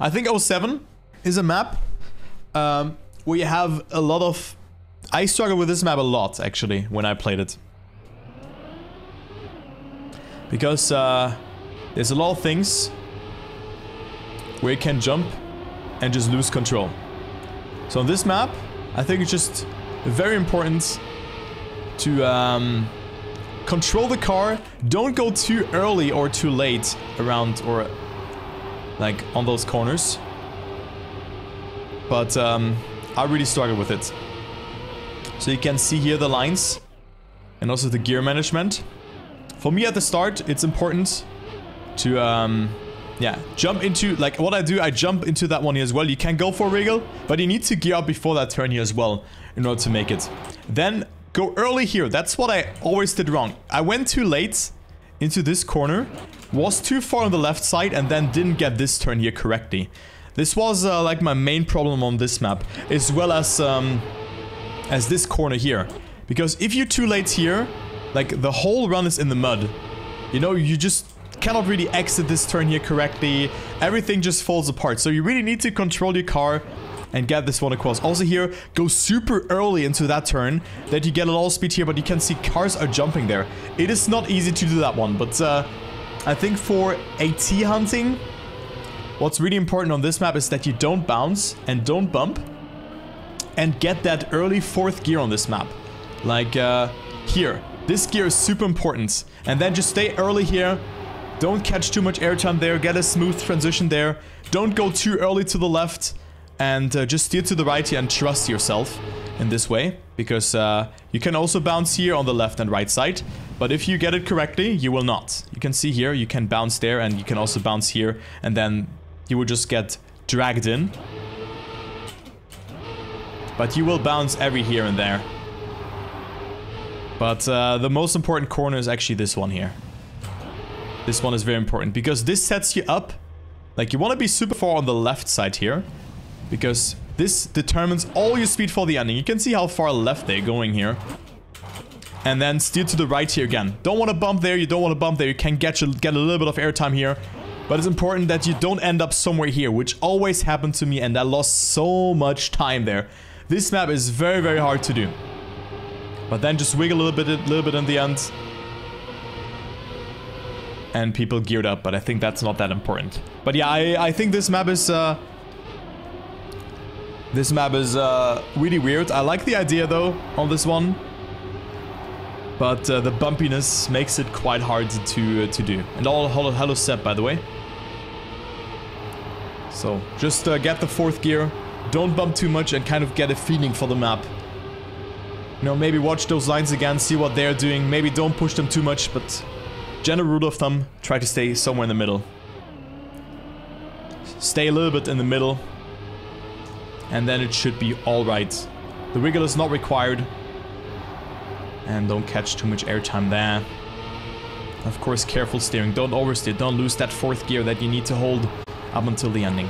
I think 07 is a map um, where you have a lot of... I struggled with this map a lot, actually, when I played it. Because uh, there's a lot of things where you can jump and just lose control. So on this map, I think it's just very important to um, control the car. Don't go too early or too late around or like on those corners. But um, I really struggled with it. So you can see here the lines and also the gear management. For me at the start, it's important to um, yeah, jump into, like what I do, I jump into that one here as well. You can go for a wiggle, but you need to gear up before that turn here as well in order to make it. Then go early here. That's what I always did wrong. I went too late into this corner, was too far on the left side, and then didn't get this turn here correctly. This was uh, like my main problem on this map, as well as, um, as this corner here. Because if you're too late here, like the whole run is in the mud. You know, you just cannot really exit this turn here correctly. Everything just falls apart. So you really need to control your car and get this one across. Also here, go super early into that turn that you get a lot of speed here, but you can see cars are jumping there. It is not easy to do that one, but uh, I think for AT hunting, what's really important on this map is that you don't bounce and don't bump and get that early fourth gear on this map. Like uh, here, this gear is super important. And then just stay early here, don't catch too much airtime there. Get a smooth transition there. Don't go too early to the left. And uh, just steer to the right here and trust yourself in this way. Because uh, you can also bounce here on the left and right side. But if you get it correctly, you will not. You can see here, you can bounce there and you can also bounce here. And then you will just get dragged in. But you will bounce every here and there. But uh, the most important corner is actually this one here. This one is very important because this sets you up. Like you want to be super far on the left side here. Because this determines all your speed for the ending. You can see how far left they're going here. And then steer to the right here again. Don't want to bump there. You don't want to bump there. You can get, your, get a little bit of airtime here. But it's important that you don't end up somewhere here. Which always happened to me. And I lost so much time there. This map is very, very hard to do. But then just wiggle a little bit, a little bit in the end and people geared up, but I think that's not that important. But yeah, I, I think this map is... Uh, this map is uh, really weird. I like the idea though on this one. But uh, the bumpiness makes it quite hard to uh, to do. And all hello, hello Seb, by the way. So just uh, get the fourth gear. Don't bump too much and kind of get a feeling for the map. You know, maybe watch those lines again, see what they're doing. Maybe don't push them too much, but General rule of thumb, try to stay somewhere in the middle. Stay a little bit in the middle. And then it should be alright. The wiggle is not required. And don't catch too much airtime there. Of course, careful steering. Don't oversteer. Don't lose that fourth gear that you need to hold up until the ending.